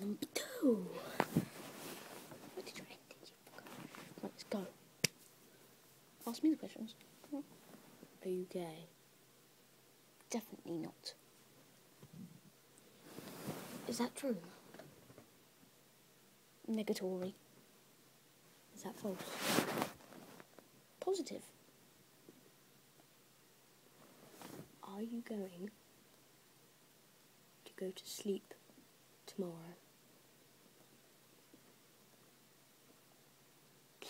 Number two. What did you end it? Right, let's go. Ask me the questions. Are you gay? Definitely not. Is that true? Negatory. Is that false? Positive. Are you going to go to sleep tomorrow?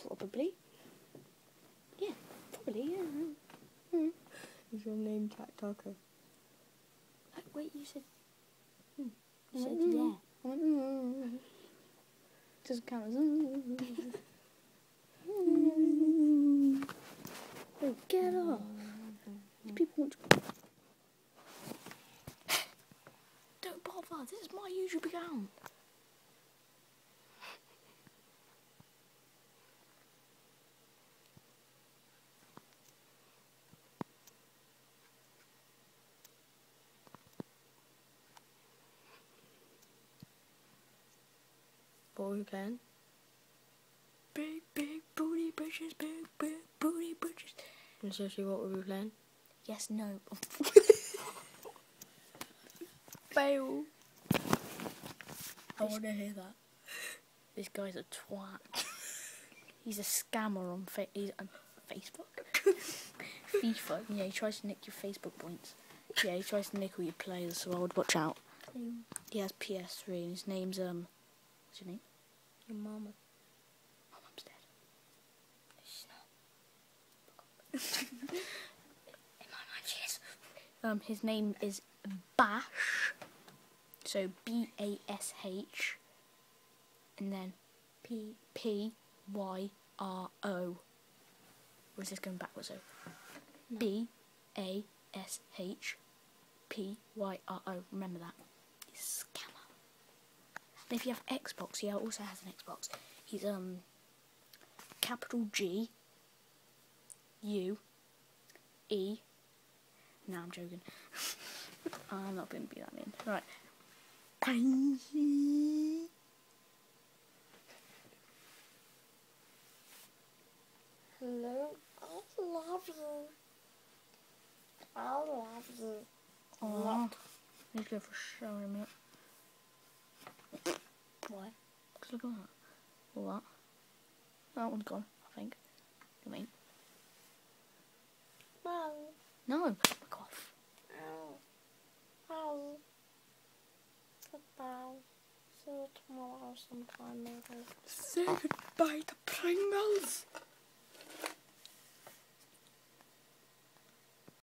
Probably. Yeah, probably, yeah. Mm. Is your name Jack Tucker? Uh, Wait, you said. Hmm. You said Mm. yeah. Doesn't count as. Oh, get off. These people want to. Don't bother, this is my YouTube account. What were we playing? Big, big booty bitches, big, big booty bitches. And seriously, what were we playing? Yes, no. Fail. I want to hear that. This guy's a twat. He's a scammer on fa- he's on Facebook. FIFA. Yeah, he tries to nick your Facebook points. Yeah, he tries to nick all your players, so I would watch out. He has PS3 and his name's um. What's your name? Your mama. My mum's dead. She's not. In my mind, she is. Um, his name is Bash. So B A S H. And then P P Y R O. Or is this going backwards? So B A S H P Y R O. Remember that. Scammer. And if you have Xbox, he also has an Xbox. He's um capital G U E. No, I'm joking. I'm not going to be that mean. Right. Bye. Hello. I love you. I love you. Aww. To go for a shower in a minute. Why? Because look at that. All that. That one's gone, I think. You mean? Mom. No. Fuck off. Ow. Ow. Goodbye. See you tomorrow sometime maybe. Say goodbye to Pringles.